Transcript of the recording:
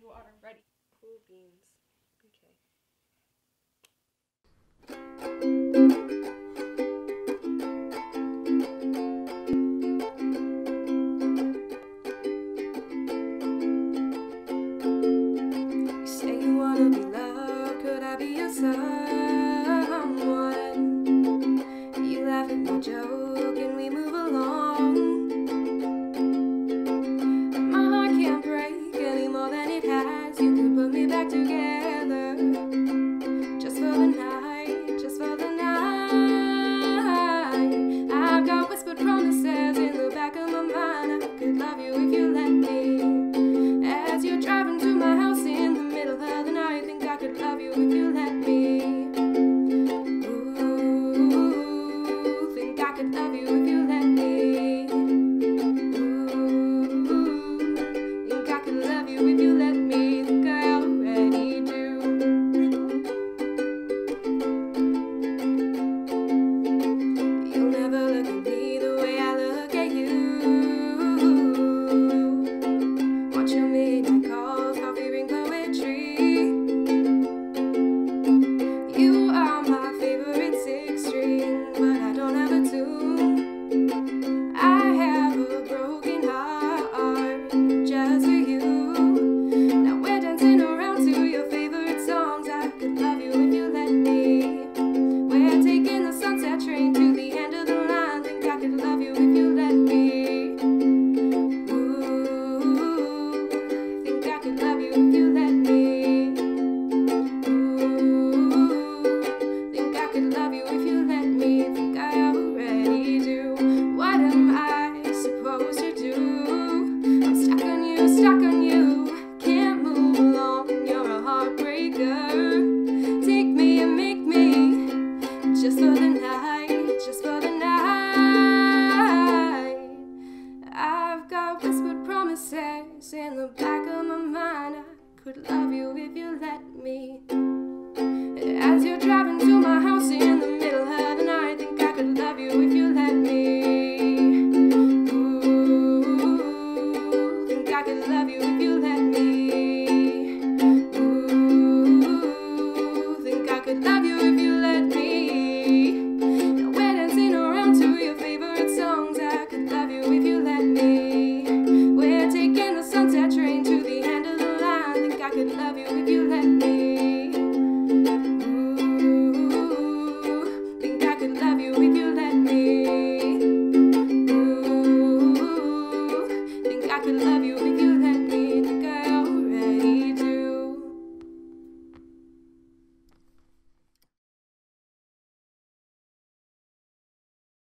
you are ready. Cool beans. Okay. Say you wanna be loved, could I be your someone? You laugh at my joke and we move along. love you if you let me. Ooh, think I could love you if you is in the back of my mind. I could love you if you let me. As you're driving to my house in the middle of the night, I think I could love you if you let me. Ooh, think I could love you if you I could love you if you let me. Ooh, think I could love you if you let me. Ooh, think I could love